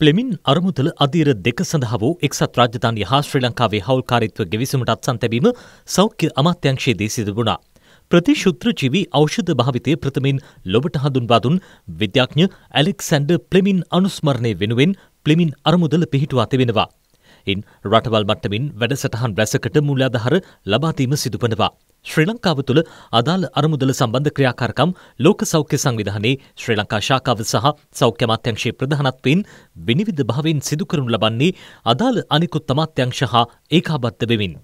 ප්ලෙමින් අරමුදල අධීර දෙක සඳහා වූ එක්සත් රාජධානිය හා ශ්‍රී ලංකාවේ හවුල්කාරීත්ව ගෙවිසුමට අත්සන් තැබීම සෞඛ්‍ය අමාත්‍යංශයේදී සිදු වුණා. ප්‍රතිශුත්‍රජීවී ඖෂධ භාවිතය ප්‍රථමයෙන් ලොබට හඳුන්වා දුන් විද්‍යාඥ ඇලෙක්සැන්ඩර් ප්ලෙමින් අනුස්මරණය වෙනුවෙන් ප්ලෙමින් අරමුදල පිහිටුවා තිබෙනවා. ඉන් රටවල් මට්ටමින් වැඩසටහන් රැසකට මූලාධහර ලබාදීම සිදුවනවා. ශ්‍රී ලංකාව තුළ අදාළ අරමුදල සම්බන්ධ ක්‍රියාකාරකම් ලෝක සෞඛ්‍ය සංවිධානයේ ශ්‍රී ලංකා ශාකාව සහ සෞඛ්‍ය අමාත්‍යංශයේ ප්‍රධානත්වයෙන් විනිවිධ භාවයෙන් සිදු කරනු ලබන්නේ අදාළ අනිකුත් අමාත්‍යංශ හා ඒකාබද්ධ වෙමින්.